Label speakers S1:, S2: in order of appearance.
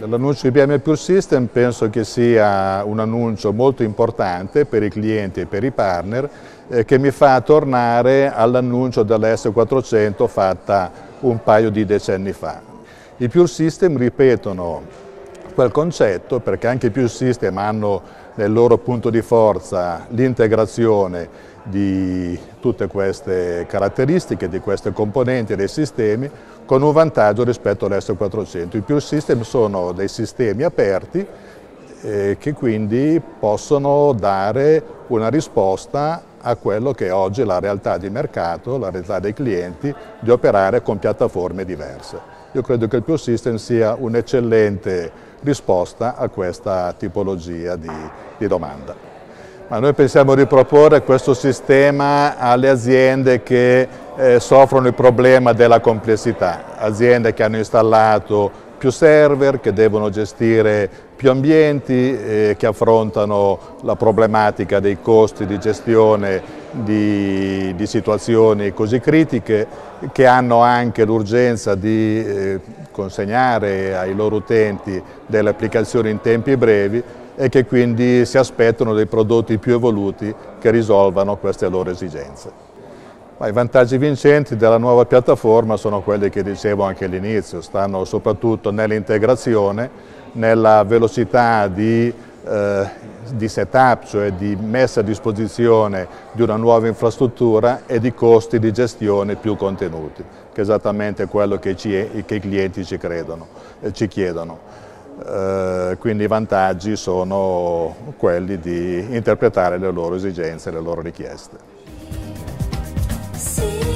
S1: L'annuncio di IBM Pure System penso che sia un annuncio molto importante per i clienti e per i partner eh, che mi fa tornare all'annuncio dell'S400 fatta un paio di decenni fa. I Pure System ripetono quel concetto perché anche i Pure System hanno nel loro punto di forza l'integrazione di tutte queste caratteristiche, di queste componenti dei sistemi, con un vantaggio rispetto all'S400. I Pure System sono dei sistemi aperti eh, che quindi possono dare una risposta a quello che è oggi la realtà di mercato, la realtà dei clienti, di operare con piattaforme diverse. Io credo che il Pure System sia un'eccellente risposta a questa tipologia di, di domanda. Ma noi pensiamo di proporre questo sistema alle aziende che eh, soffrono il problema della complessità, aziende che hanno installato più server, che devono gestire più ambienti, eh, che affrontano la problematica dei costi di gestione di, di situazioni così critiche, che hanno anche l'urgenza di eh, consegnare ai loro utenti delle applicazioni in tempi brevi e che quindi si aspettano dei prodotti più evoluti che risolvano queste loro esigenze. Ma I vantaggi vincenti della nuova piattaforma sono quelli che dicevo anche all'inizio, stanno soprattutto nell'integrazione, nella velocità di, eh, di setup, cioè di messa a disposizione di una nuova infrastruttura e di costi di gestione più contenuti, che è esattamente quello che, ci, che i clienti ci, credono, eh, ci chiedono. Eh, quindi i vantaggi sono quelli di interpretare le loro esigenze, le loro richieste. See.